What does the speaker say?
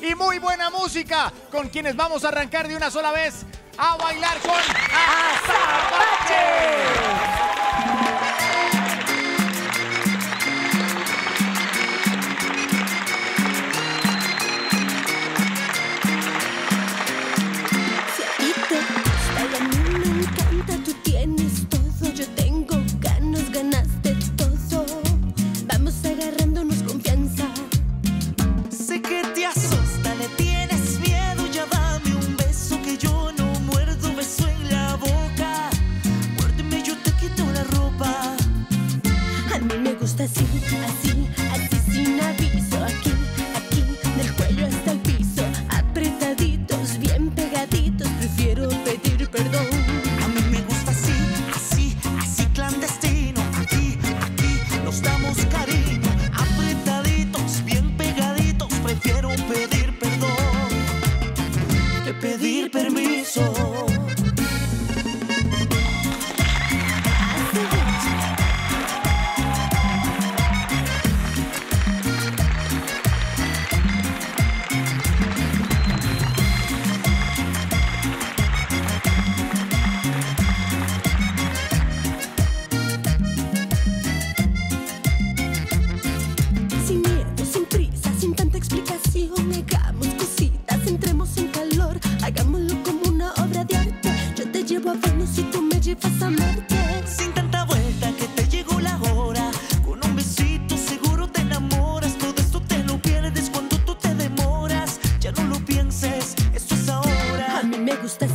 y muy buena música con quienes vamos a arrancar de una sola vez a bailar con. Así, así, así sin aviso. Aquí, aquí, del cuello hasta el piso. Apretaditos, bien pegaditos, prefiero pedir perdón. A mí me gusta así, así, así clandestino. Aquí, aquí, nos damos cariño. Apretaditos, bien pegaditos, prefiero pedir perdón que pedir permiso. noche pasa amarte. Sin tanta vuelta que te llegó la hora. Con un besito seguro te enamoras. Todo esto te lo pierdes cuando tú te demoras. Ya no lo pienses, esto es ahora. A mí me gusta